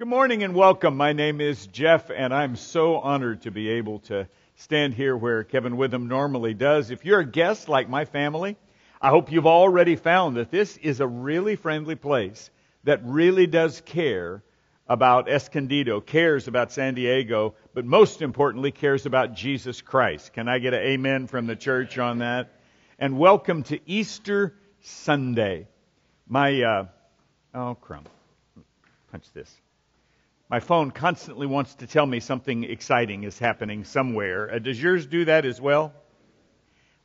Good morning and welcome. My name is Jeff, and I'm so honored to be able to stand here where Kevin Witham normally does. If you're a guest like my family, I hope you've already found that this is a really friendly place that really does care about Escondido, cares about San Diego, but most importantly, cares about Jesus Christ. Can I get an amen from the church on that? And welcome to Easter Sunday. My, uh, oh, crumb. Punch this. My phone constantly wants to tell me something exciting is happening somewhere. Uh, does yours do that as well?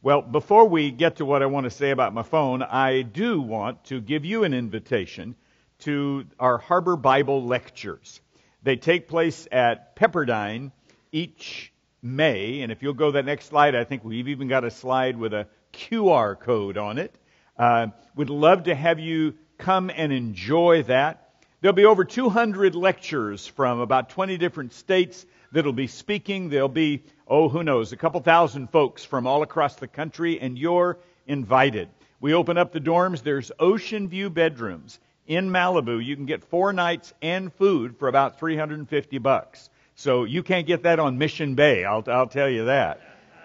Well, before we get to what I want to say about my phone, I do want to give you an invitation to our Harbor Bible lectures. They take place at Pepperdine each May, and if you'll go that next slide, I think we've even got a slide with a QR code on it. Uh, would love to have you come and enjoy that. There'll be over 200 lecturers from about 20 different states that'll be speaking. There'll be, oh, who knows, a couple thousand folks from all across the country, and you're invited. We open up the dorms. There's ocean view bedrooms in Malibu. You can get four nights and food for about 350 bucks. So you can't get that on Mission Bay. I'll, I'll tell you that.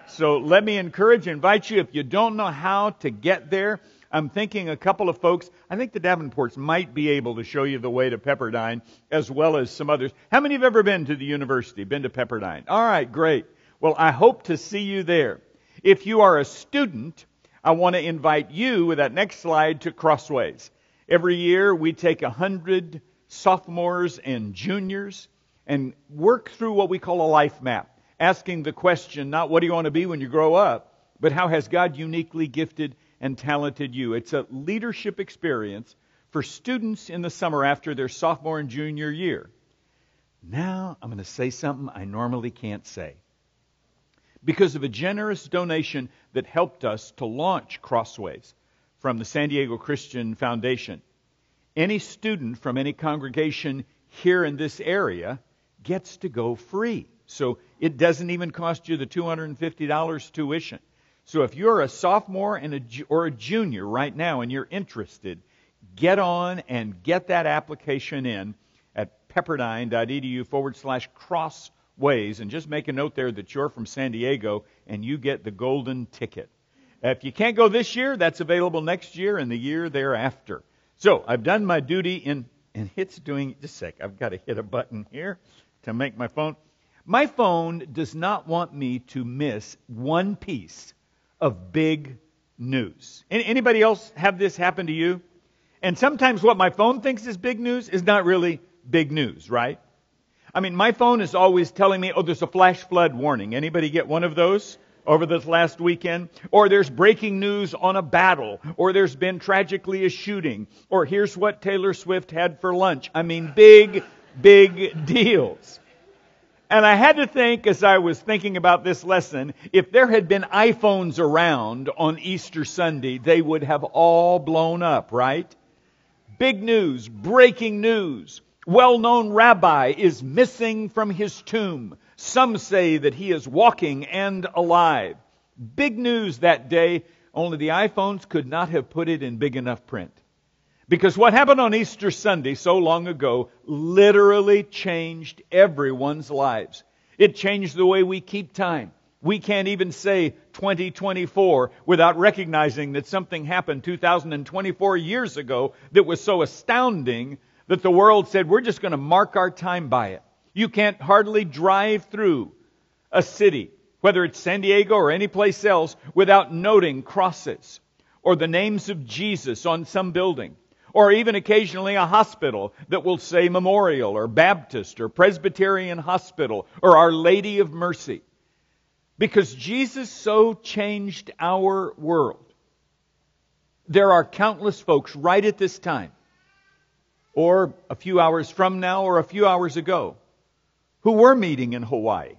So let me encourage, invite you, if you don't know how to get there, I'm thinking a couple of folks, I think the Davenports might be able to show you the way to Pepperdine as well as some others. How many have ever been to the university, been to Pepperdine? All right, great. Well, I hope to see you there. If you are a student, I want to invite you with that next slide to Crossways. Every year we take a hundred sophomores and juniors and work through what we call a life map, asking the question not what do you want to be when you grow up, but how has God uniquely gifted and talented you. It's a leadership experience for students in the summer after their sophomore and junior year. Now I'm going to say something I normally can't say. Because of a generous donation that helped us to launch Crossways from the San Diego Christian Foundation, any student from any congregation here in this area gets to go free. So it doesn't even cost you the $250 tuition. So if you're a sophomore and a, or a junior right now and you're interested, get on and get that application in at pepperdine.edu forward slash crossways and just make a note there that you're from San Diego and you get the golden ticket. If you can't go this year, that's available next year and the year thereafter. So I've done my duty in, and it's doing, just a sec, I've got to hit a button here to make my phone. My phone does not want me to miss one piece of big news. Anybody else have this happen to you? And sometimes what my phone thinks is big news is not really big news, right? I mean, my phone is always telling me, oh, there's a flash flood warning. Anybody get one of those over this last weekend? Or there's breaking news on a battle. Or there's been tragically a shooting. Or here's what Taylor Swift had for lunch. I mean, big, big deals. And I had to think as I was thinking about this lesson, if there had been iPhones around on Easter Sunday, they would have all blown up, right? Big news, breaking news. Well-known rabbi is missing from his tomb. Some say that he is walking and alive. Big news that day, only the iPhones could not have put it in big enough print. Because what happened on Easter Sunday so long ago literally changed everyone's lives. It changed the way we keep time. We can't even say 2024 without recognizing that something happened 2024 years ago that was so astounding that the world said, we're just going to mark our time by it. You can't hardly drive through a city, whether it's San Diego or any place else, without noting crosses or the names of Jesus on some building or even occasionally a hospital that will say Memorial or Baptist or Presbyterian Hospital or Our Lady of Mercy. Because Jesus so changed our world. There are countless folks right at this time, or a few hours from now, or a few hours ago, who were meeting in Hawaii,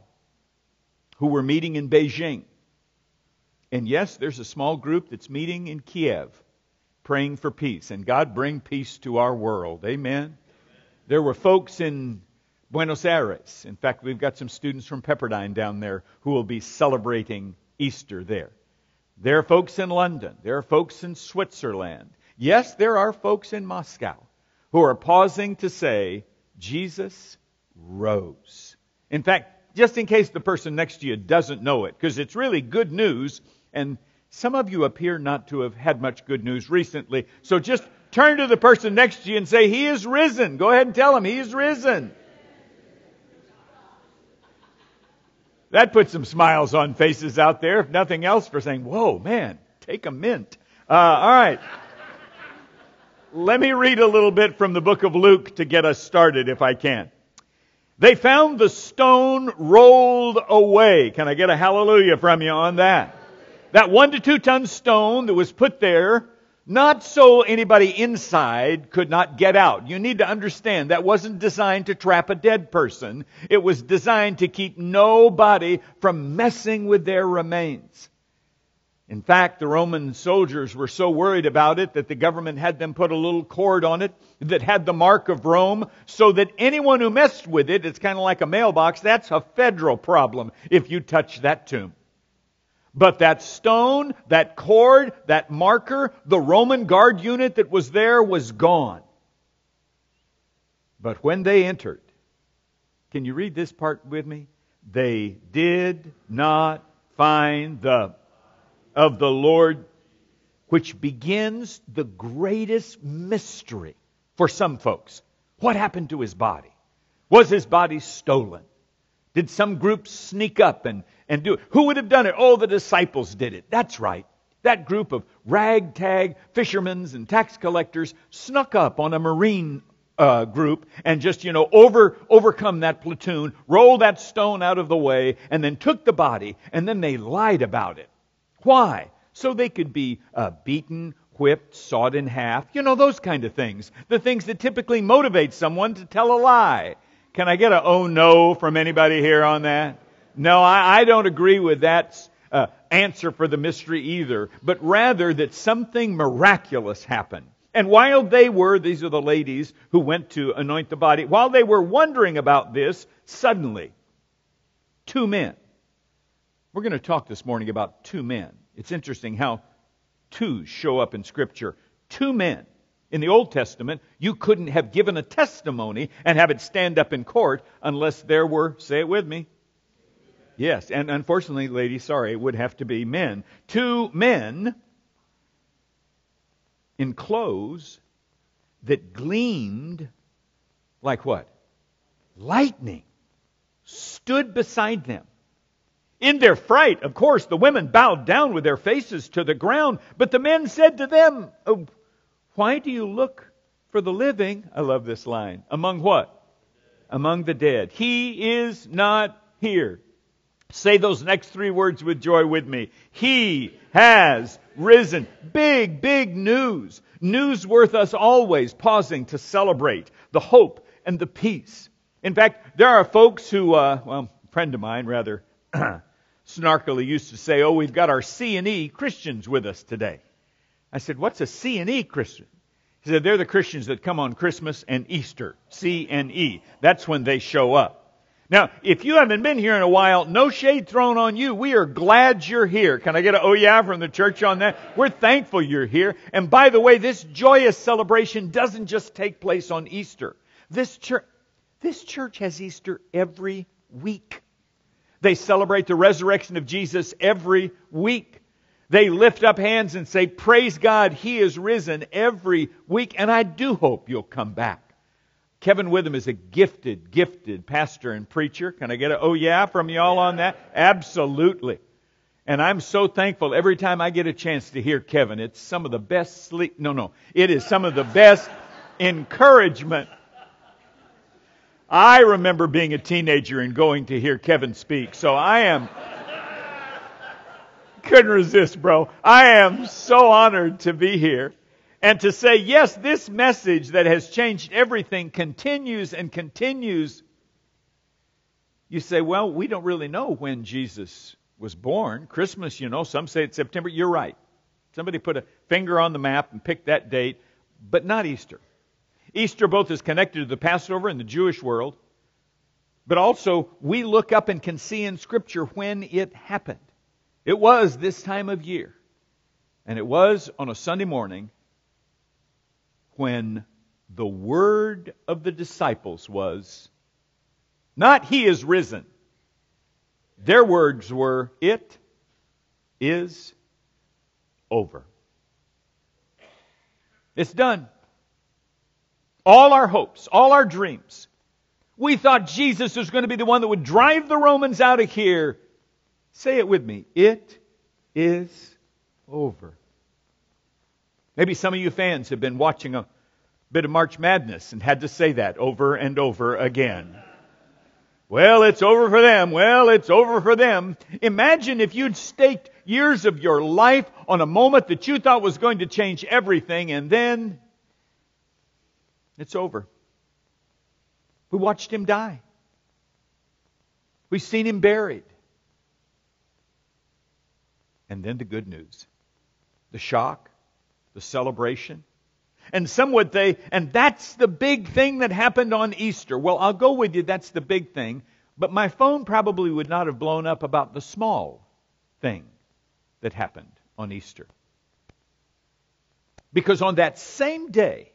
who were meeting in Beijing. And yes, there's a small group that's meeting in Kiev praying for peace. And God bring peace to our world. Amen. There were folks in Buenos Aires. In fact, we've got some students from Pepperdine down there who will be celebrating Easter there. There are folks in London. There are folks in Switzerland. Yes, there are folks in Moscow who are pausing to say, Jesus rose. In fact, just in case the person next to you doesn't know it, because it's really good news, and some of you appear not to have had much good news recently, so just turn to the person next to you and say, He is risen. Go ahead and tell him, He is risen. That puts some smiles on faces out there, if nothing else, for saying, Whoa, man, take a mint. Uh, all right. Let me read a little bit from the book of Luke to get us started, if I can. They found the stone rolled away. Can I get a hallelujah from you on that? That one to two ton stone that was put there not so anybody inside could not get out. You need to understand that wasn't designed to trap a dead person. It was designed to keep nobody from messing with their remains. In fact, the Roman soldiers were so worried about it that the government had them put a little cord on it that had the mark of Rome so that anyone who messed with it, it's kind of like a mailbox, that's a federal problem if you touch that tomb. But that stone, that cord, that marker, the Roman guard unit that was there was gone. But when they entered, can you read this part with me? They did not find the of the Lord, which begins the greatest mystery for some folks. What happened to his body? Was his body stolen? Did some group sneak up and, and do it? Who would have done it? Oh, the disciples did it. That's right. That group of ragtag fishermen and tax collectors snuck up on a marine uh, group and just, you know, over, overcome that platoon, roll that stone out of the way, and then took the body, and then they lied about it. Why? So they could be uh, beaten, whipped, sawed in half, you know, those kind of things. The things that typically motivate someone to tell a lie. Can I get a oh no from anybody here on that? No, I, I don't agree with that uh, answer for the mystery either, but rather that something miraculous happened. And while they were, these are the ladies who went to anoint the body, while they were wondering about this, suddenly, two men. We're going to talk this morning about two men. It's interesting how twos show up in Scripture. Two men in the Old Testament, you couldn't have given a testimony and have it stand up in court unless there were, say it with me. Yes, and unfortunately, ladies, sorry, it would have to be men. Two men in clothes that gleamed like what? Lightning stood beside them. In their fright, of course, the women bowed down with their faces to the ground, but the men said to them, oh, why do you look for the living? I love this line. Among what? Among the dead. He is not here. Say those next three words with joy with me. He has risen. Big, big news. News worth us always pausing to celebrate the hope and the peace. In fact, there are folks who, uh, well, a friend of mine rather snarkily used to say, "Oh, we've got our C and E Christians with us today." I said, What's a C and E Christian? He said, They're the Christians that come on Christmas and Easter. C and E. That's when they show up. Now, if you haven't been here in a while, no shade thrown on you. We are glad you're here. Can I get an oh yeah from the church on that? We're thankful you're here. And by the way, this joyous celebration doesn't just take place on Easter. This church, this church has Easter every week. They celebrate the resurrection of Jesus every week. They lift up hands and say, Praise God, He is risen every week, and I do hope you'll come back. Kevin Witham is a gifted, gifted pastor and preacher. Can I get a oh yeah from y'all on that? Absolutely. And I'm so thankful every time I get a chance to hear Kevin. It's some of the best sleep. No, no. It is some of the best encouragement. I remember being a teenager and going to hear Kevin speak. So I am couldn't resist, bro. I am so honored to be here and to say, yes, this message that has changed everything continues and continues. You say, well, we don't really know when Jesus was born. Christmas, you know, some say it's September. You're right. Somebody put a finger on the map and picked that date, but not Easter. Easter both is connected to the Passover in the Jewish world, but also we look up and can see in Scripture when it happened. It was this time of year. And it was on a Sunday morning when the word of the disciples was not he is risen. Their words were, it is over. It's done. All our hopes, all our dreams. We thought Jesus was going to be the one that would drive the Romans out of here. Say it with me. It is over. Maybe some of you fans have been watching a bit of March Madness and had to say that over and over again. Well, it's over for them. Well, it's over for them. Imagine if you'd staked years of your life on a moment that you thought was going to change everything and then it's over. We watched him die. We've seen him buried. And then the good news. The shock, the celebration. And some would say, and that's the big thing that happened on Easter. Well, I'll go with you, that's the big thing. But my phone probably would not have blown up about the small thing that happened on Easter. Because on that same day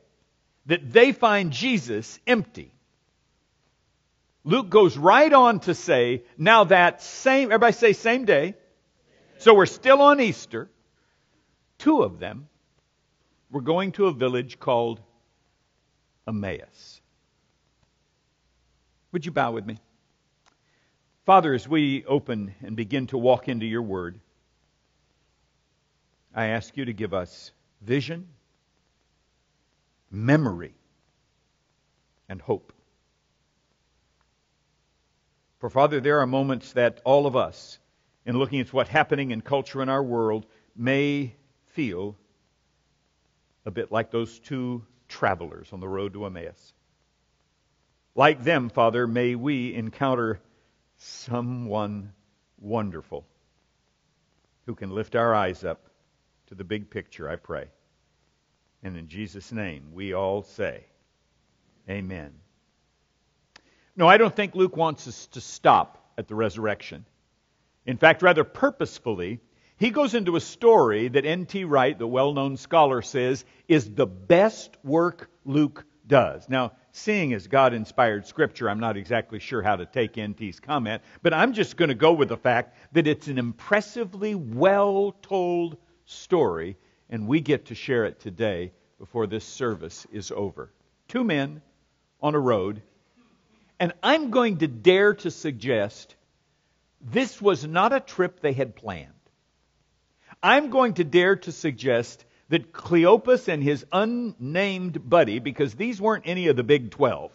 that they find Jesus empty, Luke goes right on to say, now that same, everybody say same day. So we're still on Easter. Two of them were going to a village called Emmaus. Would you bow with me? Father, as we open and begin to walk into your word, I ask you to give us vision, memory, and hope. For, Father, there are moments that all of us, in looking at what's happening in culture in our world, may feel a bit like those two travelers on the road to Emmaus. Like them, Father, may we encounter someone wonderful who can lift our eyes up to the big picture, I pray. And in Jesus' name, we all say, Amen. No, I don't think Luke wants us to stop at the resurrection. In fact, rather purposefully, he goes into a story that N.T. Wright, the well known scholar, says is the best work Luke does. Now, seeing as God inspired scripture, I'm not exactly sure how to take N.T.'s comment, but I'm just going to go with the fact that it's an impressively well told story, and we get to share it today before this service is over. Two men on a road and I'm going to dare to suggest this was not a trip they had planned. I'm going to dare to suggest that Cleopas and his unnamed buddy, because these weren't any of the big 12,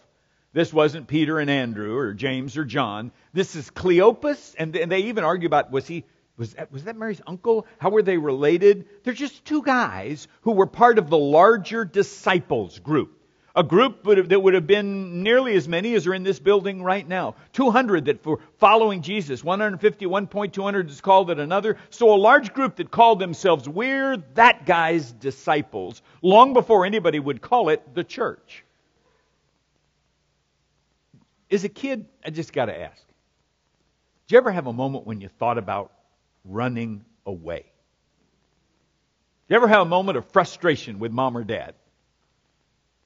this wasn't Peter and Andrew or James or John. This is Cleopas, and they even argue about was he was that, was that Mary's uncle? How were they related? They're just two guys who were part of the larger disciples group. A group that would have been nearly as many as are in this building right now. 200 that were following Jesus. 150, 1.200 is called at another. So a large group that called themselves, we're that guy's disciples, long before anybody would call it the church. As a kid, I just got to ask. Did you ever have a moment when you thought about running away? Did you ever have a moment of frustration with mom or dad?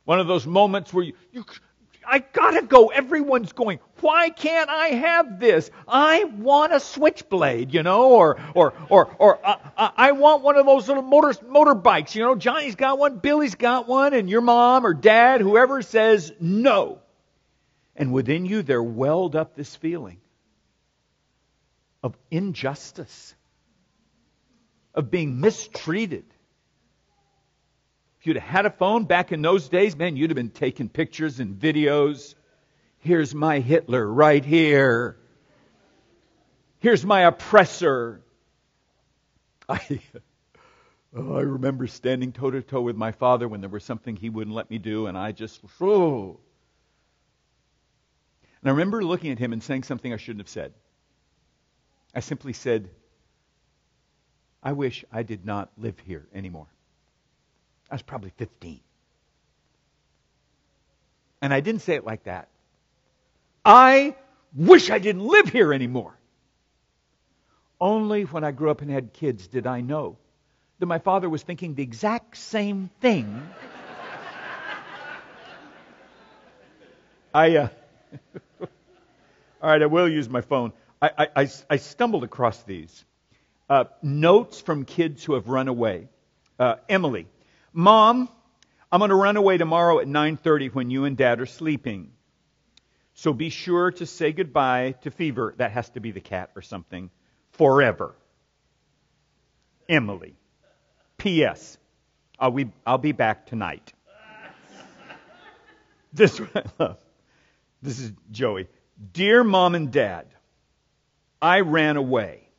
One of those moments where you, you I gotta go. Everyone's going. Why can't I have this? I want a switchblade, you know, or or or or uh, uh, I want one of those little motor motorbikes. You know, Johnny's got one, Billy's got one, and your mom or dad, whoever says no, and within you there welled up this feeling of injustice, of being mistreated, you'd have had a phone back in those days, man, you'd have been taking pictures and videos. Here's my Hitler right here. Here's my oppressor. I, oh, I remember standing toe to toe with my father when there was something he wouldn't let me do, and I just, oh. And I remember looking at him and saying something I shouldn't have said. I simply said, I wish I did not live here anymore. I was probably 15. And I didn't say it like that. I wish I didn't live here anymore. Only when I grew up and had kids did I know that my father was thinking the exact same thing I, uh, all right, I will use my phone. I, I, I stumbled across these. Uh, notes from kids who have run away. Uh, Emily, Mom, I'm going to run away tomorrow at 9:30 when you and Dad are sleeping. So be sure to say goodbye to Fever. That has to be the cat or something. Forever. Emily. P.S. I'll be, I'll be back tonight. this. This is Joey. Dear mom and dad, I ran away.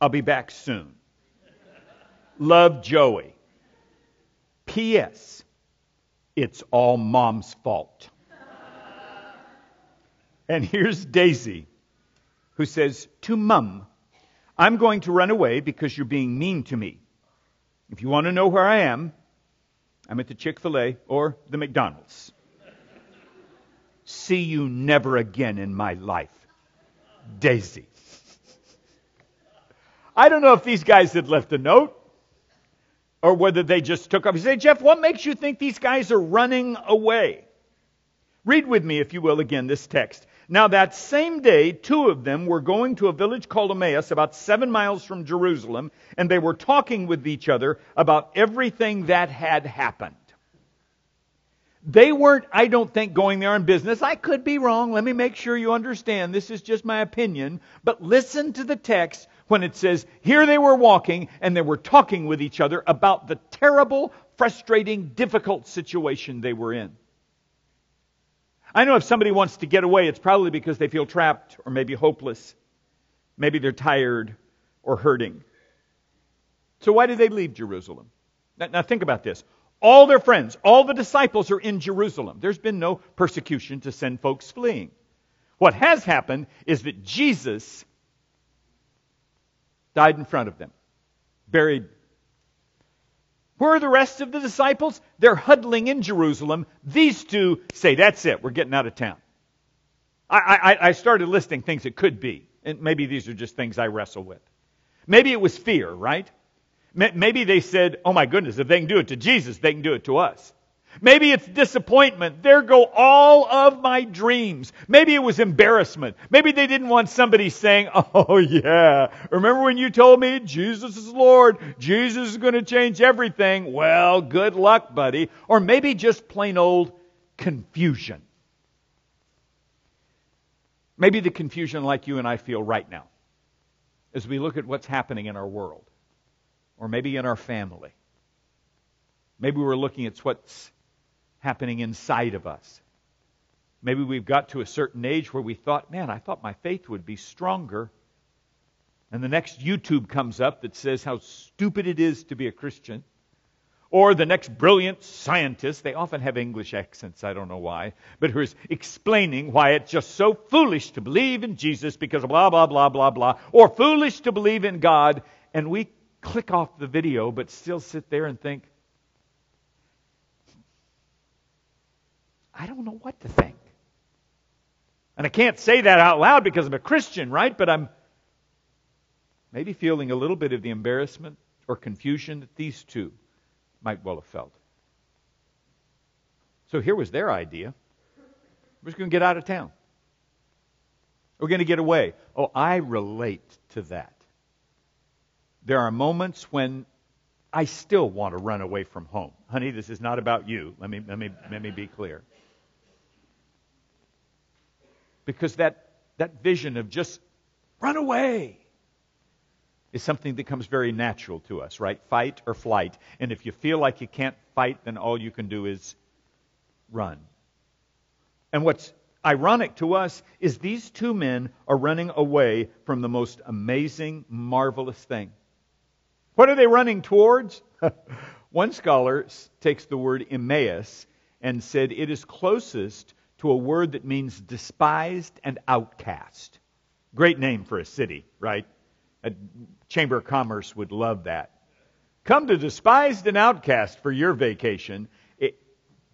I'll be back soon. Love Joey. P.S. It's all mom's fault. And here's Daisy, who says, To mum, I'm going to run away because you're being mean to me. If you want to know where I am, I'm at the Chick fil A or the McDonald's. See you never again in my life. Daisy. I don't know if these guys had left a note or whether they just took off. You say, Jeff, what makes you think these guys are running away? Read with me, if you will, again this text. Now, that same day, two of them were going to a village called Emmaus, about seven miles from Jerusalem, and they were talking with each other about everything that had happened. They weren't, I don't think, going there on business. I could be wrong. Let me make sure you understand. This is just my opinion. But listen to the text when it says, Here they were walking, and they were talking with each other about the terrible, frustrating, difficult situation they were in. I know if somebody wants to get away, it's probably because they feel trapped or maybe hopeless. Maybe they're tired or hurting. So why did they leave Jerusalem? Now, now, think about this. All their friends, all the disciples are in Jerusalem. There's been no persecution to send folks fleeing. What has happened is that Jesus died in front of them, buried where are the rest of the disciples? They're huddling in Jerusalem. These two say, That's it, we're getting out of town. I, I, I started listing things it could be. And maybe these are just things I wrestle with. Maybe it was fear, right? Maybe they said, Oh my goodness, if they can do it to Jesus, they can do it to us. Maybe it's disappointment. There go all of my dreams. Maybe it was embarrassment. Maybe they didn't want somebody saying, Oh yeah, remember when you told me Jesus is Lord? Jesus is going to change everything. Well, good luck, buddy. Or maybe just plain old confusion. Maybe the confusion like you and I feel right now as we look at what's happening in our world or maybe in our family. Maybe we're looking at what's happening inside of us. Maybe we've got to a certain age where we thought, man, I thought my faith would be stronger. And the next YouTube comes up that says how stupid it is to be a Christian. Or the next brilliant scientist, they often have English accents, I don't know why, but who's explaining why it's just so foolish to believe in Jesus because blah, blah, blah, blah, blah, or foolish to believe in God. And we click off the video, but still sit there and think, I don't know what to think. And I can't say that out loud because I'm a Christian, right? But I'm maybe feeling a little bit of the embarrassment or confusion that these two might well have felt. So here was their idea. We're just going to get out of town. We're going to get away. Oh, I relate to that. There are moments when I still want to run away from home. Honey, this is not about you. Let me, let me, let me be clear. Because that, that vision of just run away is something that comes very natural to us, right? Fight or flight. And if you feel like you can't fight, then all you can do is run. And what's ironic to us is these two men are running away from the most amazing, marvelous thing. What are they running towards? One scholar takes the word Emmaus and said it is closest to a word that means despised and outcast. Great name for a city, right? A Chamber of Commerce would love that. Come to despised and outcast for your vacation. It,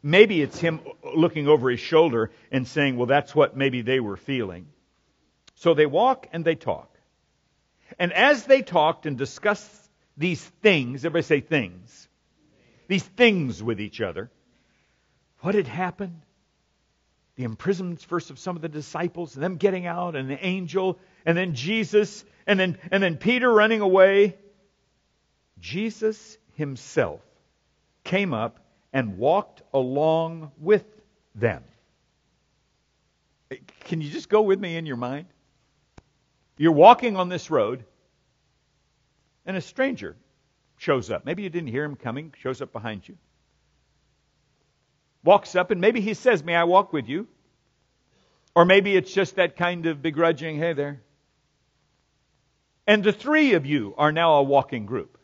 maybe it's him looking over his shoulder and saying, well, that's what maybe they were feeling. So they walk and they talk. And as they talked and discussed these things, everybody say things, these things with each other, what had happened? The imprisonments first of some of the disciples, and them getting out, and the angel, and then Jesus, and then, and then Peter running away. Jesus himself came up and walked along with them. Can you just go with me in your mind? You're walking on this road, and a stranger shows up. Maybe you didn't hear him coming, shows up behind you. Walks up, and maybe he says, May I walk with you? Or maybe it's just that kind of begrudging, hey there. And the three of you are now a walking group.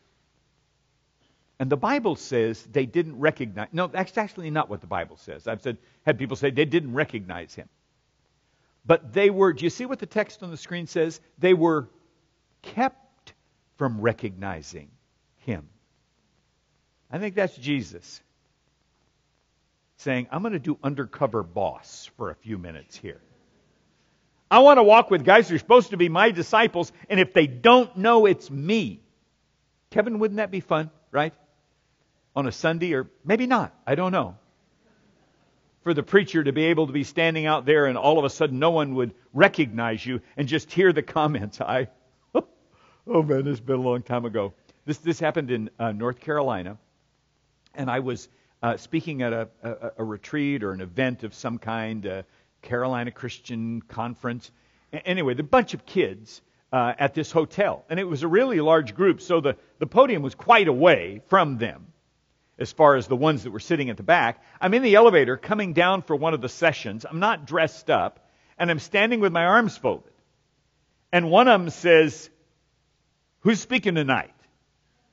And the Bible says they didn't recognize. No, that's actually not what the Bible says. I've said, had people say they didn't recognize him. But they were, do you see what the text on the screen says? They were kept from recognizing him. I think that's Jesus saying, I'm going to do undercover boss for a few minutes here. I want to walk with guys who are supposed to be my disciples, and if they don't know it's me, Kevin, wouldn't that be fun, right? On a Sunday, or maybe not, I don't know. For the preacher to be able to be standing out there and all of a sudden no one would recognize you and just hear the comments. I, oh man, it's been a long time ago. This, this happened in uh, North Carolina, and I was uh, speaking at a, a, a, retreat or an event of some kind, a Carolina Christian Conference. Anyway, the bunch of kids uh, at this hotel, and it was a really large group, so the, the podium was quite away from them as far as the ones that were sitting at the back. I'm in the elevator coming down for one of the sessions. I'm not dressed up, and I'm standing with my arms folded. And one of them says, Who's speaking tonight?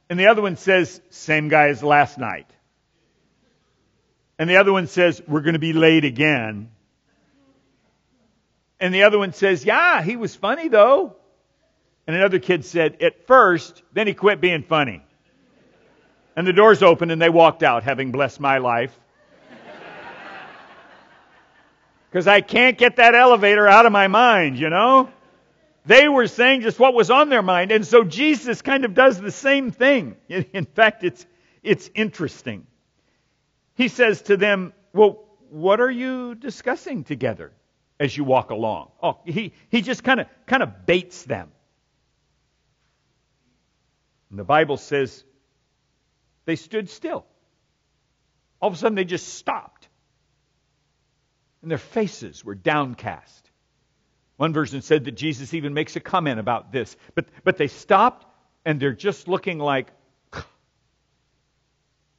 And the other one says, same guy as last night. And the other one says, we're going to be late again. And the other one says, yeah, he was funny though. And another kid said, at first, then he quit being funny. And the doors opened and they walked out, having blessed my life. Because I can't get that elevator out of my mind, you know? They were saying just what was on their mind. And so Jesus kind of does the same thing. In fact, it's, it's interesting. He says to them, Well, what are you discussing together as you walk along? Oh, he, he just kind of kind of baits them. And the Bible says they stood still. All of a sudden they just stopped. And their faces were downcast. One version said that Jesus even makes a comment about this. But, but they stopped and they're just looking like.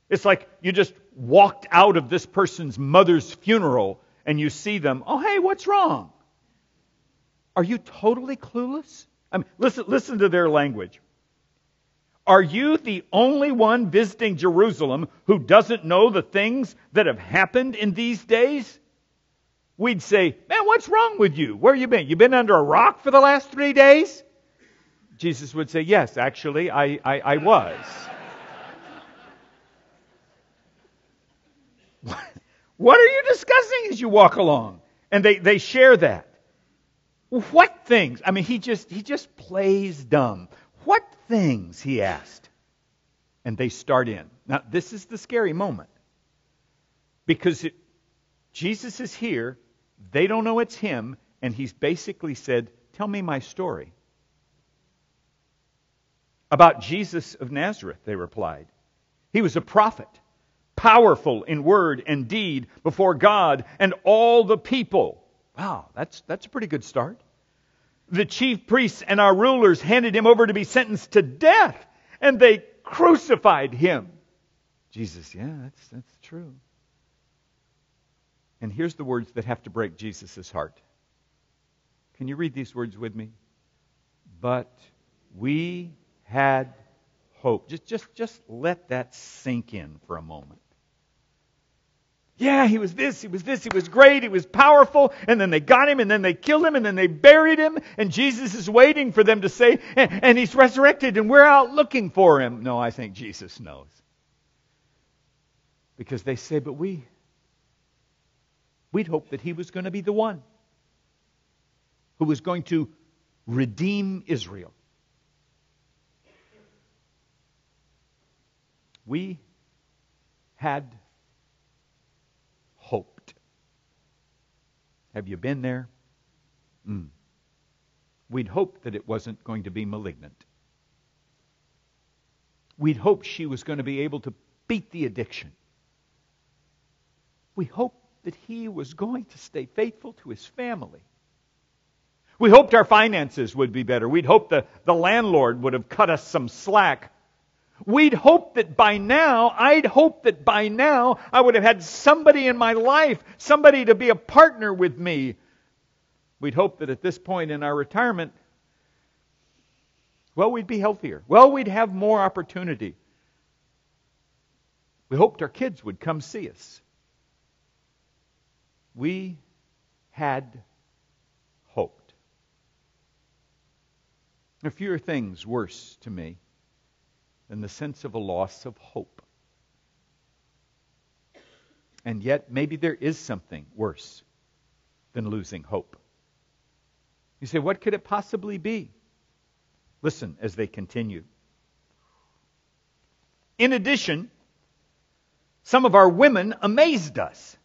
It's like you just walked out of this person's mother's funeral and you see them. Oh, hey, what's wrong? Are you totally clueless? I mean, listen, listen to their language. Are you the only one visiting Jerusalem who doesn't know the things that have happened in these days? we'd say, Man, what's wrong with you? Where you been? You've been under a rock for the last three days? Jesus would say, Yes, actually, I, I, I was. What are you discussing as you walk along? And they, they share that. What things? I mean, he just he just plays dumb. What things? He asked. And they start in. Now, this is the scary moment. Because it, Jesus is here they don't know it's him, and he's basically said, Tell me my story. About Jesus of Nazareth, they replied. He was a prophet, powerful in word and deed before God and all the people. Wow, that's, that's a pretty good start. The chief priests and our rulers handed him over to be sentenced to death, and they crucified him. Jesus, yeah, that's, that's true. And here's the words that have to break Jesus' heart. Can you read these words with me? But we had hope. Just, just, just let that sink in for a moment. Yeah, he was this, he was this, he was great, he was powerful, and then they got him, and then they killed him, and then they buried him, and Jesus is waiting for them to say, and, and he's resurrected, and we're out looking for him. No, I think Jesus knows. Because they say, but we, We'd hoped that he was going to be the one who was going to redeem Israel. We had hoped. Have you been there? Mm. We'd hoped that it wasn't going to be malignant. We'd hoped she was going to be able to beat the addiction. We hoped that he was going to stay faithful to his family. We hoped our finances would be better. We'd hoped the, the landlord would have cut us some slack. We'd hoped that by now, I'd hoped that by now I would have had somebody in my life, somebody to be a partner with me. We'd hoped that at this point in our retirement, well, we'd be healthier. Well, we'd have more opportunity. We hoped our kids would come see us. We had hoped. Are fewer things worse to me than the sense of a loss of hope. And yet, maybe there is something worse than losing hope. You say, what could it possibly be? Listen as they continue. In addition, some of our women amazed us.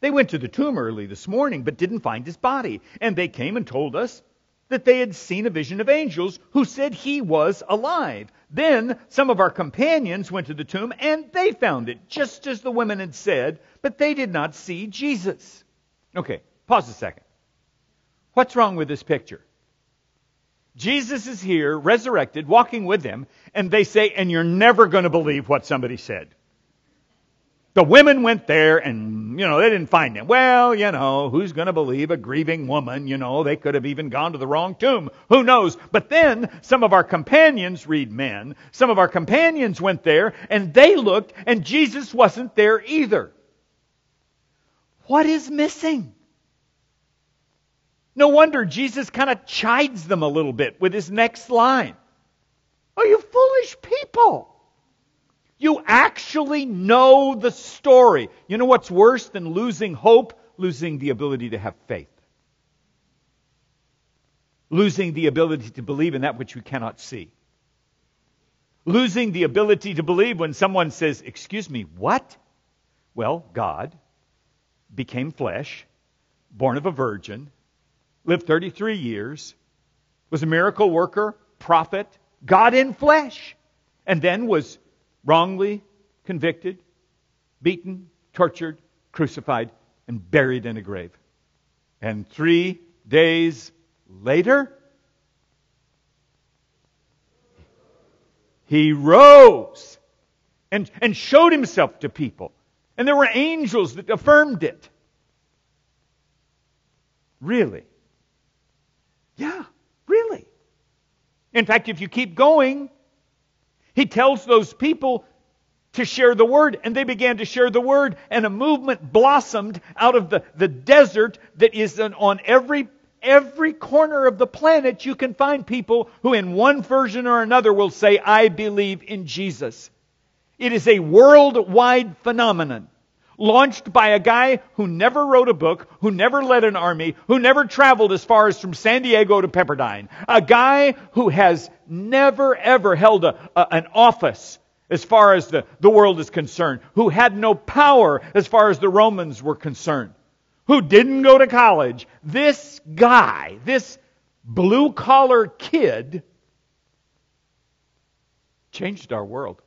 They went to the tomb early this morning but didn't find his body. And they came and told us that they had seen a vision of angels who said he was alive. Then some of our companions went to the tomb and they found it just as the women had said, but they did not see Jesus. Okay, pause a second. What's wrong with this picture? Jesus is here, resurrected, walking with them, and they say, and you're never going to believe what somebody said. The women went there and, you know, they didn't find him. Well, you know, who's going to believe a grieving woman? You know, they could have even gone to the wrong tomb. Who knows? But then some of our companions, read men, some of our companions went there and they looked and Jesus wasn't there either. What is missing? No wonder Jesus kind of chides them a little bit with his next line. Oh, you foolish people! You actually know the story. You know what's worse than losing hope? Losing the ability to have faith. Losing the ability to believe in that which we cannot see. Losing the ability to believe when someone says, Excuse me, what? Well, God became flesh, born of a virgin, lived 33 years, was a miracle worker, prophet, God in flesh, and then was wrongly convicted, beaten, tortured, crucified, and buried in a grave. And three days later, he rose and, and showed himself to people. And there were angels that affirmed it. Really? Yeah, really. In fact, if you keep going, he tells those people to share the word, and they began to share the word, and a movement blossomed out of the, the desert that is on every every corner of the planet you can find people who in one version or another will say, I believe in Jesus. It is a worldwide phenomenon launched by a guy who never wrote a book, who never led an army, who never traveled as far as from San Diego to Pepperdine. A guy who has never ever held a, a, an office as far as the, the world is concerned, who had no power as far as the Romans were concerned, who didn't go to college. This guy, this blue collar kid, changed our world.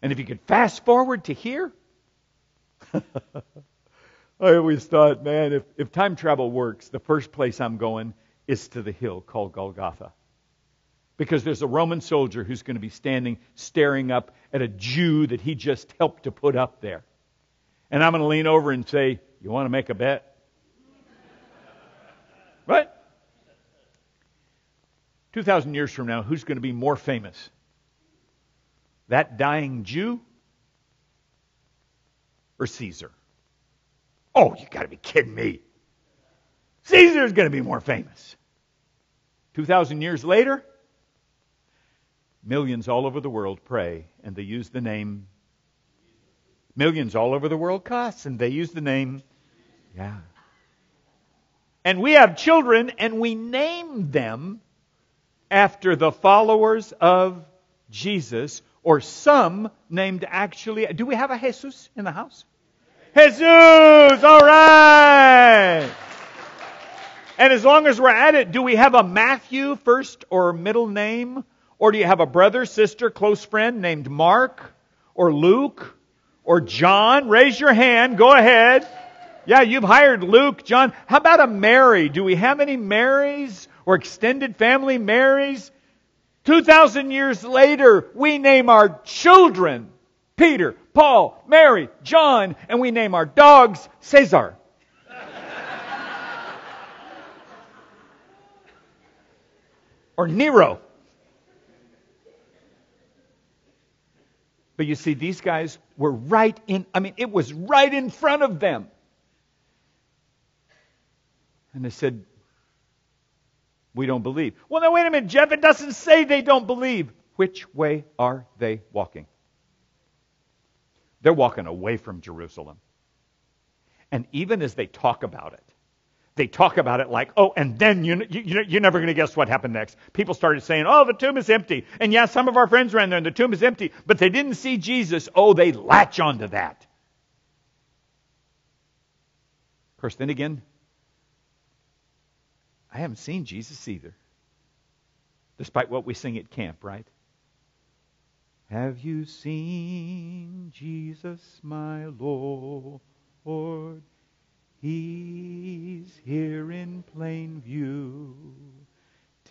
And if you could fast forward to here, I always thought, man, if, if time travel works, the first place I'm going is to the hill called Golgotha. Because there's a Roman soldier who's going to be standing staring up at a Jew that he just helped to put up there. And I'm going to lean over and say, You want to make a bet? right? 2,000 years from now, who's going to be more famous? That dying Jew or Caesar? Oh, you got to be kidding me. Caesar's going to be more famous. 2,000 years later, millions all over the world pray and they use the name. Millions all over the world cuss and they use the name. Yeah. And we have children and we name them after the followers of Jesus or some named actually. Do we have a Jesus in the house? Jesus! All right! And as long as we're at it, do we have a Matthew first or middle name? Or do you have a brother, sister, close friend named Mark or Luke or John? Raise your hand. Go ahead. Yeah, you've hired Luke, John. How about a Mary? Do we have any Marys or extended family Marys? 2,000 years later, we name our children Peter, Paul, Mary, John, and we name our dogs Caesar. or Nero. But you see, these guys were right in, I mean, it was right in front of them. And they said, We don't believe. Well, now, wait a minute, Jeff, it doesn't say they don't believe. Which way are they walking? They're walking away from Jerusalem. And even as they talk about it, they talk about it like, oh, and then you, you, you're never going to guess what happened next. People started saying, oh, the tomb is empty. And yeah, some of our friends ran there and the tomb is empty, but they didn't see Jesus. Oh, they latch onto that. Of course, then again, I haven't seen Jesus either, despite what we sing at camp, right? Have you seen Jesus, my Lord? He's here in plain view.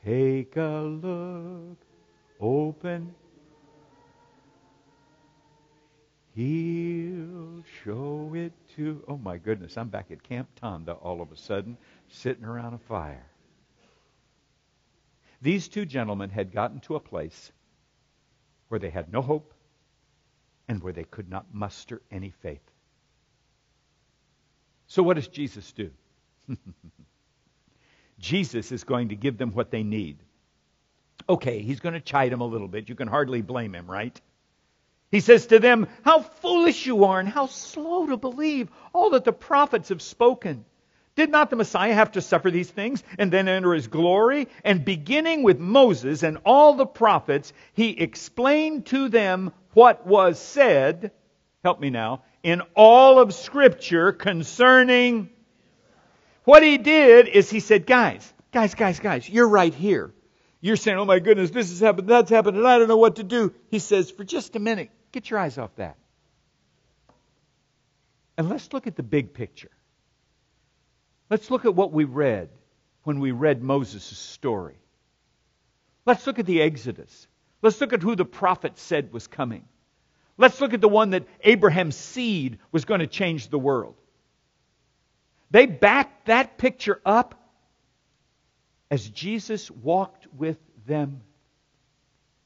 Take a look, open. He'll show it to. Oh my goodness, I'm back at Camp Tonda all of a sudden, sitting around a fire. These two gentlemen had gotten to a place where they had no hope and where they could not muster any faith. So, what does Jesus do? Jesus is going to give them what they need. Okay, he's going to chide them a little bit. You can hardly blame him, right? He says to them, How foolish you are, and how slow to believe all that the prophets have spoken. Did not the Messiah have to suffer these things and then enter his glory? And beginning with Moses and all the prophets, he explained to them what was said. Help me now in all of Scripture concerning. What he did is he said, guys, guys, guys, guys, you're right here. You're saying, oh my goodness, this has happened, that's happened, and I don't know what to do. He says, for just a minute, get your eyes off that. And let's look at the big picture. Let's look at what we read when we read Moses' story. Let's look at the Exodus. Let's look at who the prophet said was coming. Let's look at the one that Abraham's seed was going to change the world. They backed that picture up as Jesus walked with them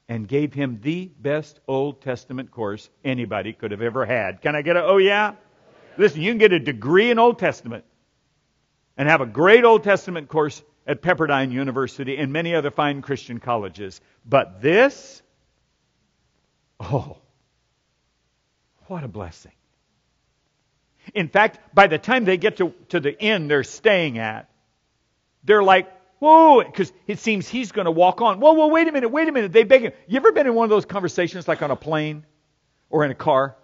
and gave him the best Old Testament course anybody could have ever had. Can I get a, oh yeah? Listen, you can get a degree in Old Testament and have a great Old Testament course at Pepperdine University and many other fine Christian colleges. But this, oh, what a blessing. In fact, by the time they get to, to the inn they're staying at, they're like, whoa, because it seems he's going to walk on. Whoa, whoa, wait a minute, wait a minute. They beg him. You ever been in one of those conversations like on a plane or in a car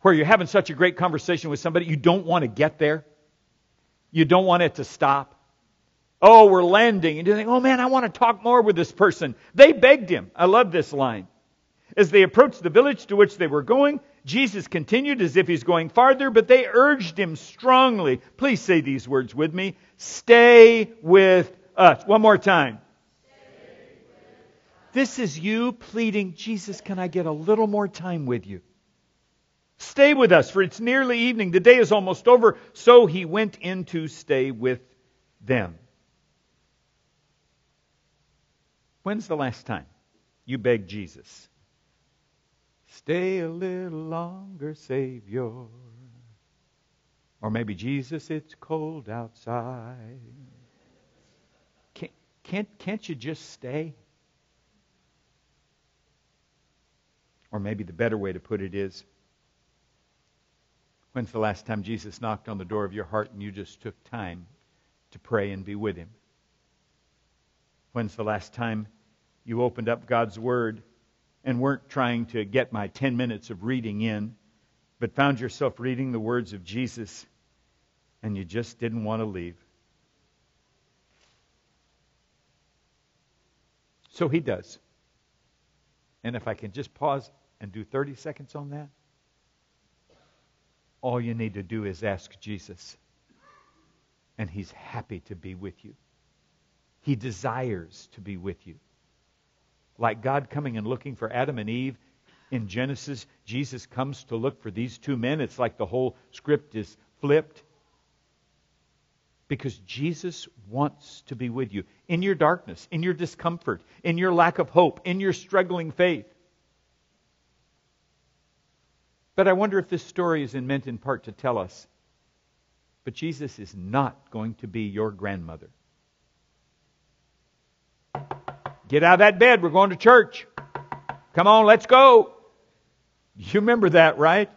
where you're having such a great conversation with somebody you don't want to get there? You don't want it to stop? Oh, we're landing. And you think, oh man, I want to talk more with this person. They begged him. I love this line. As they approached the village to which they were going, Jesus continued as if he's going farther, but they urged him strongly. Please say these words with me. Stay with us. One more time. This is you pleading, Jesus, can I get a little more time with you? Stay with us, for it's nearly evening. The day is almost over. So he went in to stay with them. When's the last time you begged Jesus? Stay a little longer, Savior. Or maybe, Jesus, it's cold outside. Can't, can't, can't you just stay? Or maybe the better way to put it is When's the last time Jesus knocked on the door of your heart and you just took time to pray and be with him? When's the last time you opened up God's Word and weren't trying to get my 10 minutes of reading in, but found yourself reading the words of Jesus and you just didn't want to leave? So he does. And if I can just pause and do 30 seconds on that all you need to do is ask Jesus. And he's happy to be with you. He desires to be with you. Like God coming and looking for Adam and Eve in Genesis, Jesus comes to look for these two men. It's like the whole script is flipped. Because Jesus wants to be with you in your darkness, in your discomfort, in your lack of hope, in your struggling faith. But I wonder if this story is meant in part to tell us. But Jesus is not going to be your grandmother. Get out of that bed. We're going to church. Come on, let's go. You remember that, right?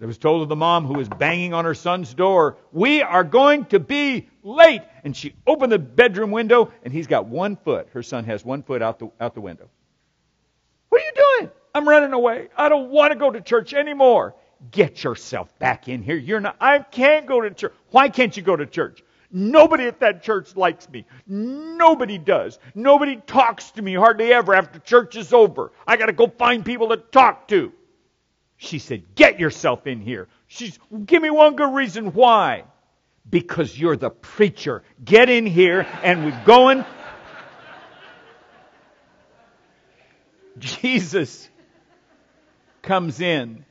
It was told of the mom who was banging on her son's door, We are going to be late. And she opened the bedroom window, and he's got one foot. Her son has one foot out the, out the window. What are you doing? I'm running away. I don't want to go to church anymore. Get yourself back in here. You're not, I can't go to church. Why can't you go to church? Nobody at that church likes me. Nobody does. Nobody talks to me hardly ever after church is over. I got to go find people to talk to. She said, Get yourself in here. She's, give me one good reason why. Because you're the preacher. Get in here and we're going. Jesus comes in,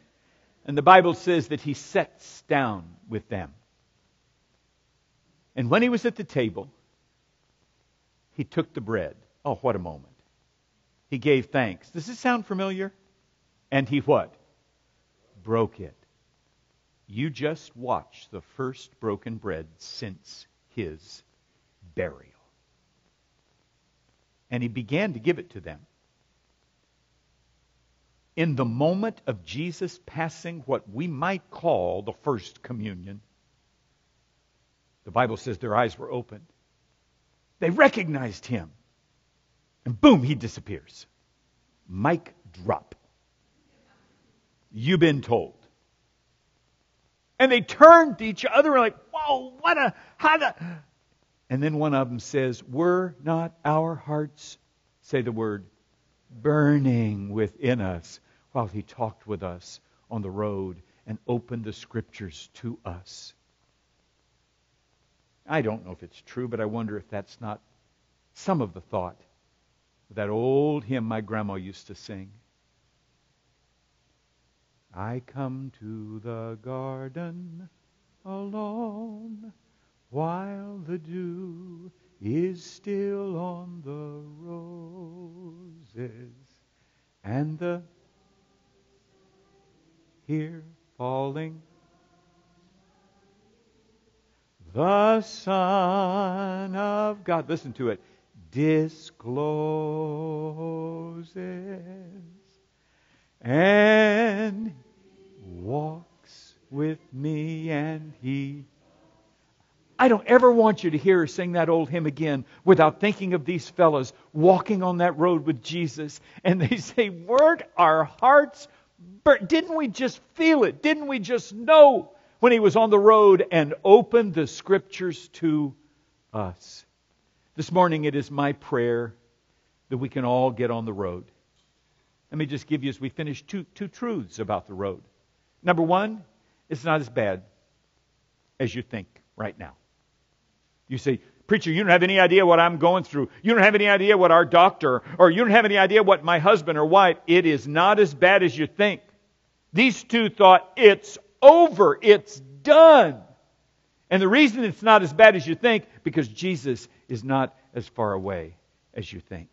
and the Bible says that he sits down with them. And when he was at the table, he took the bread. Oh, what a moment. He gave thanks. Does this sound familiar? And he what? Broke it. You just watched the first broken bread since his burial. And he began to give it to them. In the moment of Jesus passing what we might call the first communion, the Bible says their eyes were opened. They recognized him. And boom, he disappears. Mic drop. You've been told. And they turned to each other and like, whoa, what a, how the. And then one of them says, Were not our hearts, say the word, burning within us while he talked with us on the road and opened the scriptures to us? I don't know if it's true, but I wonder if that's not some of the thought of that old hymn my grandma used to sing. I come to the garden alone while the dew is still on the roses and the here falling the Son of God, listen to it, discloses and walks with me and he. I don't ever want you to hear her sing that old hymn again without thinking of these fellows walking on that road with Jesus. And they say, Weren't our hearts burnt? Didn't we just feel it? Didn't we just know? when he was on the road and opened the scriptures to us. This morning, it is my prayer that we can all get on the road. Let me just give you, as we finish, two, two truths about the road. Number one, it's not as bad as you think right now. You say, Preacher, you don't have any idea what I'm going through. You don't have any idea what our doctor, or you don't have any idea what my husband or wife. It is not as bad as you think. These two thought, it's over. It's done. And the reason it's not as bad as you think, because Jesus is not as far away as you think.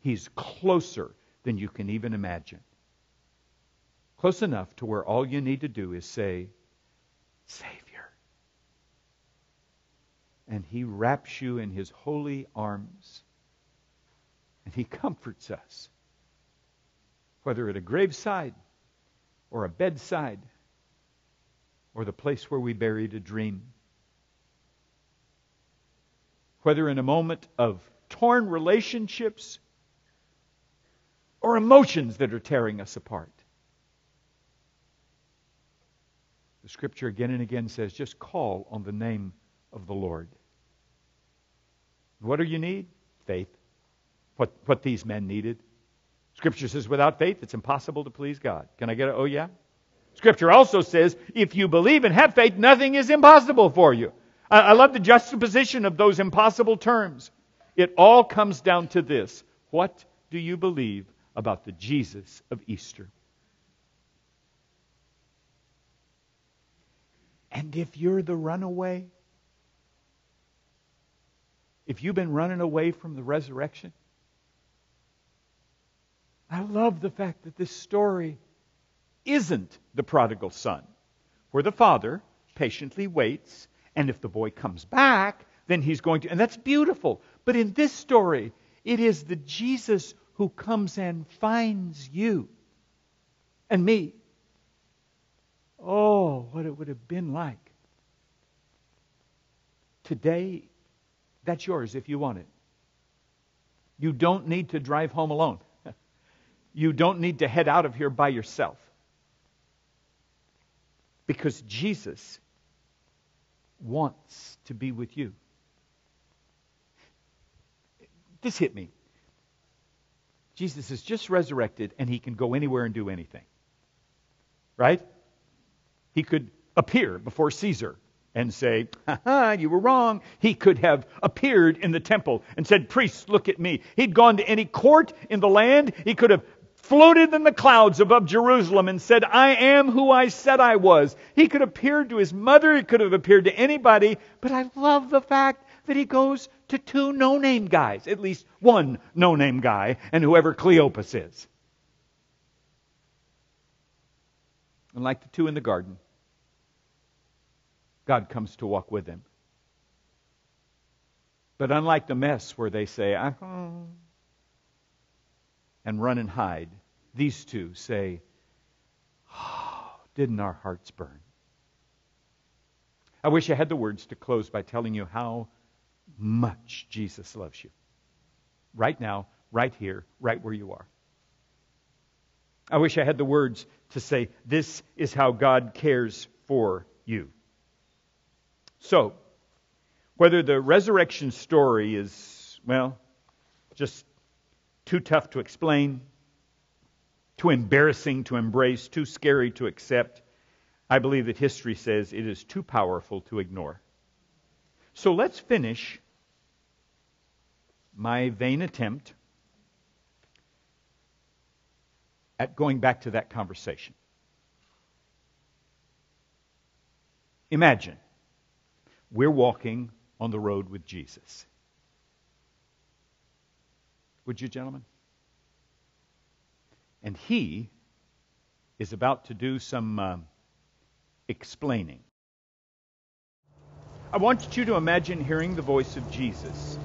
He's closer than you can even imagine. Close enough to where all you need to do is say, Savior. And He wraps you in His holy arms. And He comforts us. Whether at a graveside or a bedside or the place where we buried a dream. Whether in a moment of torn relationships or emotions that are tearing us apart. The scripture again and again says just call on the name of the Lord. What do you need? faith. What, what these men needed. Scripture says without faith, it's impossible to please God. Can I get it? Oh, yeah? Scripture also says if you believe and have faith, nothing is impossible for you. I, I love the juxtaposition of those impossible terms. It all comes down to this What do you believe about the Jesus of Easter? And if you're the runaway, if you've been running away from the resurrection, I love the fact that this story isn't the prodigal son, where the father patiently waits, and if the boy comes back, then he's going to, and that's beautiful. But in this story, it is the Jesus who comes and finds you and me. Oh, what it would have been like. Today, that's yours if you want it. You don't need to drive home alone. You don't need to head out of here by yourself. Because Jesus wants to be with you. This hit me. Jesus is just resurrected and he can go anywhere and do anything. Right? He could appear before Caesar and say, ha ha, you were wrong. He could have appeared in the temple and said, priests, look at me. He'd gone to any court in the land. He could have floated in the clouds above Jerusalem and said, I am who I said I was. He could have appeared to his mother. He could have appeared to anybody. But I love the fact that he goes to two no-name guys, at least one no-name guy, and whoever Cleopas is. And like the two in the garden, God comes to walk with them. But unlike the mess where they say, oh, and run and hide, these two say, oh, Didn't our hearts burn? I wish I had the words to close by telling you how much Jesus loves you. Right now, right here, right where you are. I wish I had the words to say, This is how God cares for you. So, whether the resurrection story is, well, just too tough to explain, too embarrassing to embrace, too scary to accept, I believe that history says it is too powerful to ignore. So let's finish my vain attempt at going back to that conversation. Imagine we're walking on the road with Jesus. Would you, gentlemen? And he is about to do some uh, explaining. I want you to imagine hearing the voice of Jesus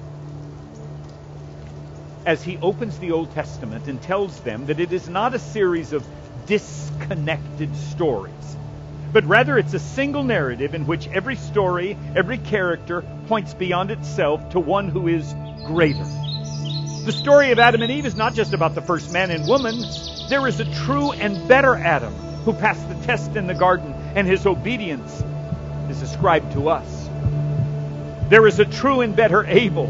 as he opens the Old Testament and tells them that it is not a series of disconnected stories but rather it's a single narrative in which every story, every character points beyond itself to one who is greater. The story of Adam and Eve is not just about the first man and woman. There is a true and better Adam who passed the test in the garden, and his obedience is ascribed to us. There is a true and better Abel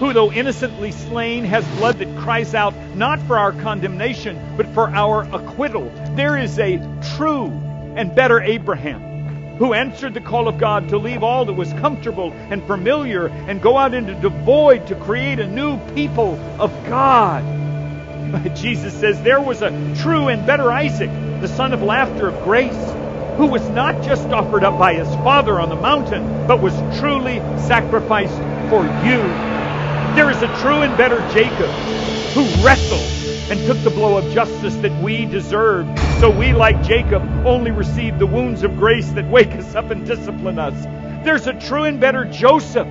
who, though innocently slain, has blood that cries out not for our condemnation, but for our acquittal. There is a true and better Abraham, who answered the call of God to leave all that was comfortable and familiar and go out into the void to create a new people of God. But Jesus says there was a true and better Isaac, the son of laughter of grace, who was not just offered up by his father on the mountain, but was truly sacrificed for you. There is a true and better Jacob who wrestled and took the blow of justice that we deserved. So we, like Jacob, only receive the wounds of grace that wake us up and discipline us. There's a true and better Joseph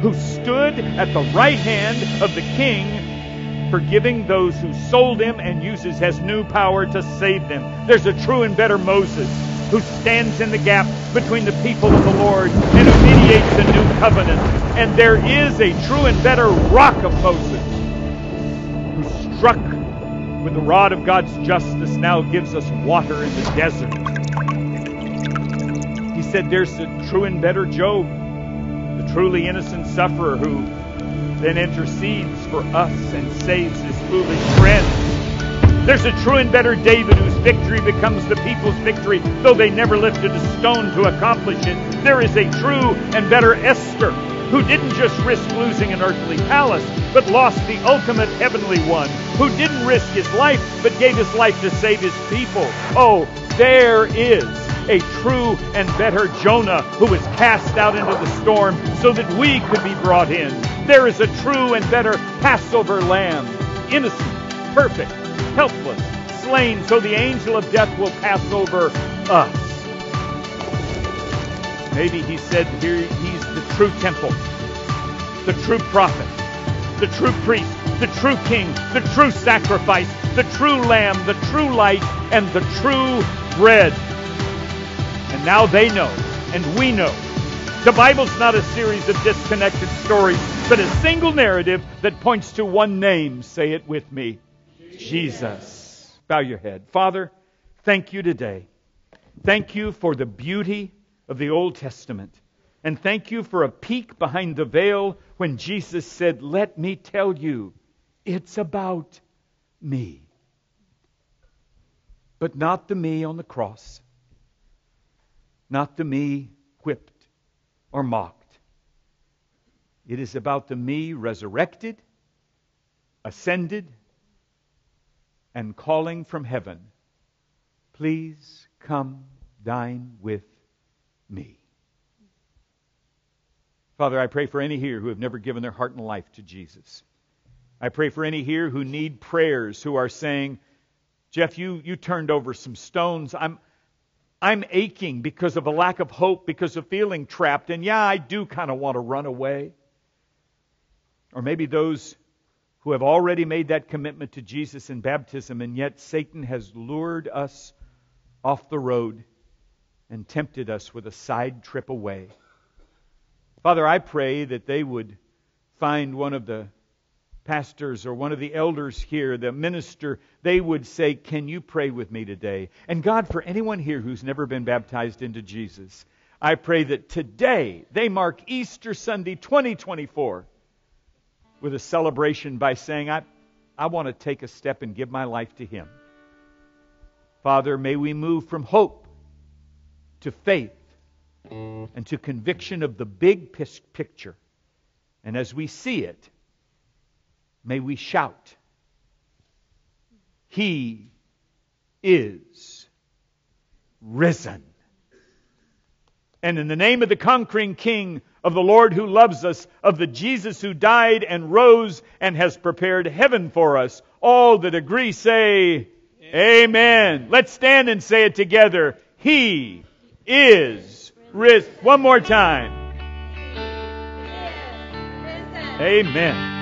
who stood at the right hand of the king, forgiving those who sold him and uses his new power to save them. There's a true and better Moses who stands in the gap between the people of the Lord and who mediates a new covenant. And there is a true and better rock of Moses struck with the rod of God's justice now gives us water in the desert. He said there's a true and better Job, the truly innocent sufferer who then intercedes for us and saves his foolish friends. There's a true and better David whose victory becomes the people's victory, though they never lifted a stone to accomplish it. There is a true and better Esther who didn't just risk losing an earthly palace, but lost the ultimate heavenly one, who didn't risk his life, but gave his life to save his people. Oh, there is a true and better Jonah who was cast out into the storm so that we could be brought in. There is a true and better Passover lamb, innocent, perfect, helpless, slain so the angel of death will pass over us. Maybe he said here he's the true temple, the true prophet, the true priest, the true king, the true sacrifice, the true lamb, the true light, and the true bread. And now they know, and we know. The Bible's not a series of disconnected stories, but a single narrative that points to one name. Say it with me Jesus. Bow your head. Father, thank you today. Thank you for the beauty of the Old Testament. And thank you for a peek behind the veil when Jesus said, Let me tell you, it's about me. But not the me on the cross, not the me whipped or mocked. It is about the me resurrected, ascended, and calling from heaven, Please come dine with me. Father, I pray for any here who have never given their heart and life to Jesus. I pray for any here who need prayers, who are saying, Jeff, you, you turned over some stones. I'm, I'm aching because of a lack of hope, because of feeling trapped. And yeah, I do kind of want to run away. Or maybe those who have already made that commitment to Jesus in baptism, and yet Satan has lured us off the road and tempted us with a side trip away. Father, I pray that they would find one of the pastors or one of the elders here, the minister, they would say, Can you pray with me today? And God, for anyone here who's never been baptized into Jesus, I pray that today they mark Easter Sunday 2024 with a celebration by saying, I, I want to take a step and give my life to Him. Father, may we move from hope to faith and to conviction of the big picture. And as we see it, may we shout, He is risen. And in the name of the conquering King, of the Lord who loves us, of the Jesus who died and rose and has prepared heaven for us, all that agree say, Amen. Amen. Let's stand and say it together. He is risen. One more time. Amen.